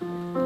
Música